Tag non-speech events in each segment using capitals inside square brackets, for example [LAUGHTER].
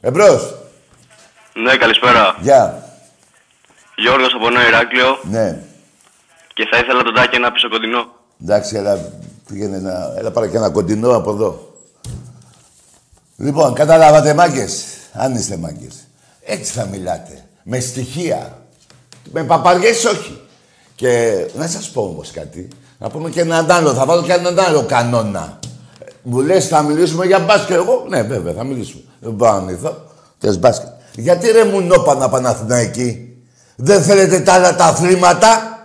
Εμπρός. Ναι, καλησπέρα. Γεια. Γιώργος από Νέο Ηράκλειο Ναι. και θα ήθελα τον Τάκη να πίσω κοντινό. Εντάξει, έλα, πήγαινε να... Έλα πάρε και ένα κοντινό από εδώ. Λοιπόν, καταλάβατε μάγκες. Αν είστε μάγκες. Έτσι θα μιλάτε. Με στοιχεία. Με παπαριές όχι. Και να σας πω όμως κάτι. Να πούμε και έναν άλλο. Θα βάλω και έναν άλλο κανόνα. Μου λες θα μιλήσουμε για μπάσκετ. Εγώ, ναι βέβαια θα μιλήσουμε. Δεν πάω να μιλήσω. Θες μπάσκετ. Γιατί ρε μου νόπανα Παναθηναϊκή. Δεν θέλετε τα άλλα τα αθλήματα;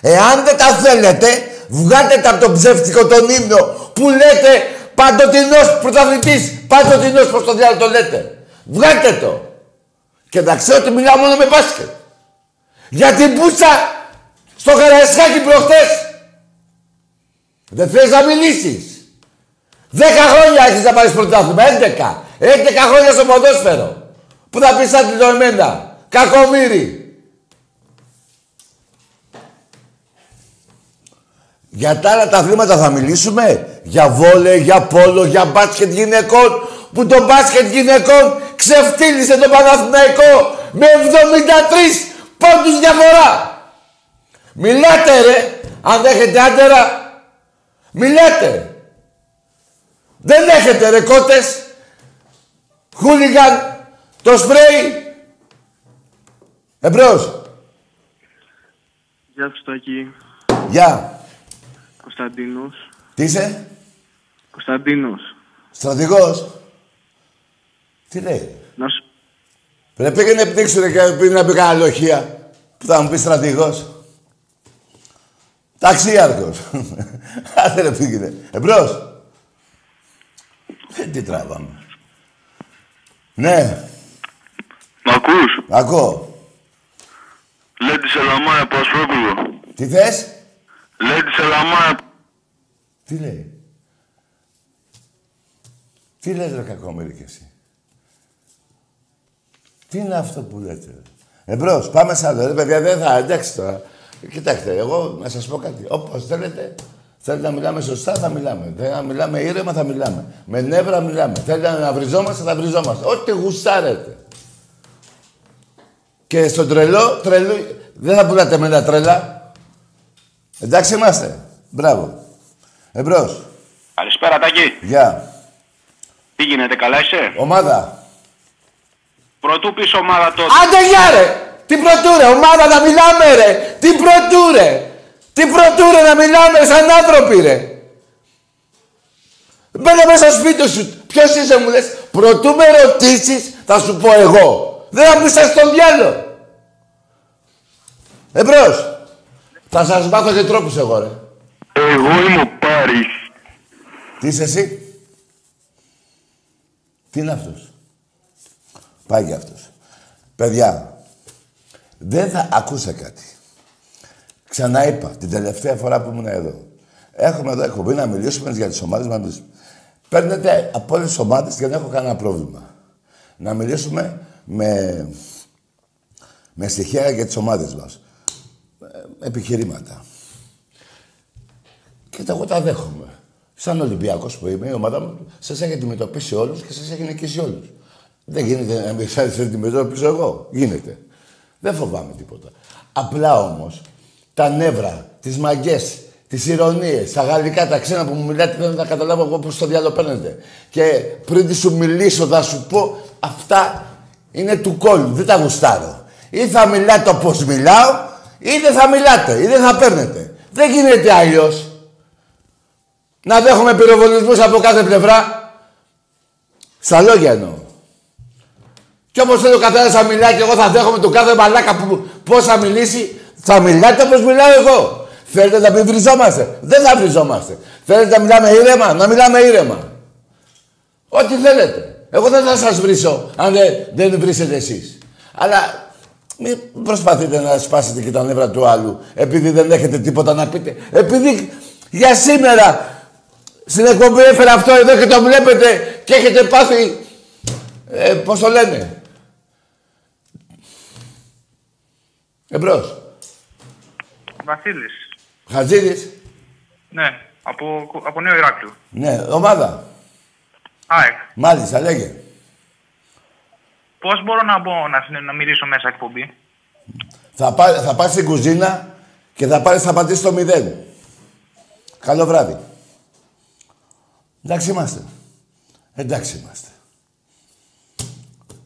Εάν δεν τα θέλετε, βγάτε τα από τον ψεύτικο τον ύμνο που λέτε παντοτινός πρωταθλητής, παντοτινός πώς το διάλογο το λέτε. Βγάτε το. Και να ξέρω ότι μιλάω μόνο με μπάσκετ. Για την πούτσα στο Καραϊσκάκι προχτές. Δεν θες να μιλήσεις. Δέκα χρόνια έχεις να πάρεις πρωτάθλημα. Έντεκα. Έντεκα χρόνια στο ποδόσφαιρο. Πού θα πεις σαν το εμένα. Κακομύρι. Για τα άλλα τα αθλήματα θα μιλήσουμε. Για βόλε, για πόλο, για μπάσκετ γυναικών. Που το μπάσκετ γυναικών ξεφτύλισε τον Παναθηναϊκό με 73 πόντους διαφορά. Μιλάτε ρε, αν έχετε άντερα. Μιλάτε. Δεν έχετε ρε κότες. Χούλιγκαν, το σπρέι. Εμπρός. Γεια σου Τάκη. Γεια. Κωνσταντίνος. Τι είσαι, Κωνσταντίνος. στρατηγός. Τι λέει; Να σου... Πρέπει πήγαινε πνίξου ρε και πριν να πει κανένα λοχεία. Που θα μου πει στρατηγός. Ταξίαρχος. [LAUGHS] Άντε ρε πήγαινε. Εμπρός. Ε, τι τράβαμε. Ναι, Μ' ακούς; ακούω. Λέτη Σελαμά από Ασπρόπουλο. Τι θες; Λέτη Σελαμά. Τι λέει; Τι λες ρε κακόμερη κι εσύ; Τι είναι αυτό που λέτε. ρε; Εμπρός, πάμε σε άλλο. Ρε παιδιά, δεν θα, εντάξει τώρα. Κοιτάξτε, εγώ να σας πω κάτι. Όπως θέλετε, θέλετε να μιλάμε σωστά, θα μιλάμε. Θέλετε να μιλάμε ήρεμα, θα μιλάμε. Με νεύρα μιλάμε. Θέλετε να βριζόμαστε, θα βριζόμαστε. Ό,τι γουστάρετε. Και στον τρελό, τρελό, δεν θα πουλάτε με ένα τρέλα. Εντάξει είμαστε. Μπράβο. Εμπρός. Καλησπέρα Τάκη. Γεια. Τι γίνεται, καλά είσαι; Ομάδα. Πρωτού πεις ομάδα τότε. Άντε γεια ρε! Τι πρωτούρε, ομάδα να μιλάμε ρε! Τι πρωτούρε! Τι πρωτούρε να μιλάμε σαν άνθρωποι ρε! Μπαίνε μέσα στο σπίτι σου. Ποιος είσαι μου λες. Πρωτού με ρωτήσεις θα σου πω εγώ. Δεν θα πεις στον διάλο. Εμπρός. Θα σας μάθω και τρόπους εγώ ρε. Εγώ είμαι ο Πάρης. Τι είσαι εσύ; Τι είναι αυτός; Πάει και αυτός. Παιδιά, δεν θα ακούσε κάτι. Ξανά είπα την τελευταία φορά που ήμουν εδώ. Έχουμε εδώ εκπομπή να μιλήσουμε για τις ομάδες μας. Παίρνετε από όλες τις ομάδες και δεν έχω κανένα πρόβλημα. Να μιλήσουμε με, με στοιχεία για τις ομάδες μας. Ε, επιχειρήματα. Και τα εγώ τα δέχομαι. Σαν Ολυμπιακός που είμαι, η ομάδα μου σας έχει αντιμετωπίσει όλους και σας έχει νικήσει όλους. Δεν γίνεται να μην σας αντιμετωπίσω εγώ. Γίνεται. Δεν φοβάμαι τίποτα. Απλά όμως τα νεύρα, τις μαγκέ, τις ηρωνίες, τα γαλλικά, τα ξένα που μου μιλάτε δεν τα καταλάβω εγώ πώς το διάλογο παίρνετε. Και πριν τη σου μιλήσω, θα σου πω αυτά είναι του κόλλου. Δεν τα γουστάρω. Ή θα μιλάτε όπως μιλάω, ή δεν θα μιλάτε, ή δεν θα παίρνετε. Δεν γίνεται αλλιώς. Να δέχομαι πυροβολισμούς από κάθε πλευρά. Στα λόγια εννοώ. Κι όπως θέλει ο καθένας να μιλάει και εγώ θα δέχομαι τον κάθε μαλάκα που πώς θα μιλήσει, θα μιλάτε όπως μιλάω εγώ. Θέλετε να μην βριζόμαστε. Δεν θα βριζόμαστε. Θέλετε να μιλάμε ήρεμα, να μιλάμε ήρεμα. Ό,τι θέλετε. Εγώ δεν θα σας βρίσω αν δεν, δεν βρίσετε εσείς. Αλλά μην προσπαθείτε να σπάσετε και τα νεύρα του άλλου επειδή δεν έχετε τίποτα να πείτε. Επειδή για σήμερα στην εκπομπή έφερα αυτό εδώ και το βλέπετε και έχετε πάθει... Ε, πώς το λένε. Εμπρός. Βασίλης. Χατζίδης; Ναι, από, από Νέο Ηράκλειο. Ναι, ομάδα. ΑΕΚ. Μάλιστα, λέγε. Πώς μπορώ να μπω να, συνε- να μιλήσω μέσα εκπομπή; Θα, πά, θα πας στην κουζίνα και θα πάρεις, θα πατήσεις το μηδέν. Καλό βράδυ. Εντάξει είμαστε. Εντάξει είμαστε.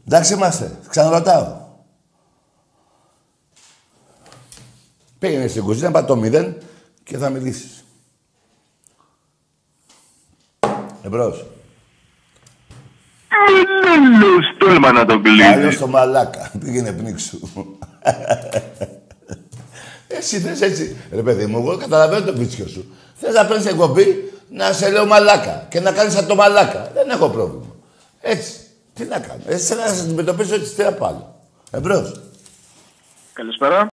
Εντάξει είμαστε. Ξαναρωτάω. Πήγαινε στην κουζίνα, πάτε το μηδέν και θα μιλήσεις. Εμπρός. Λέλος, τόλμα να τον Άλλο κλείσει. στο μαλάκα. Πήγαινε πνίξου. Εσύ θες έτσι. Ρε παιδί μου, εγώ καταλαβαίνω το βίτσιο σου. Θες να παίρνεις εκπομπή να σε λέω μαλάκα και να κάνεις σαν το μαλάκα. Δεν έχω πρόβλημα. Έτσι. Τι να κάνω. Έτσι να σε αντιμετωπίσω έτσι τι να πάω. Εμπρός. Καλησπέρα.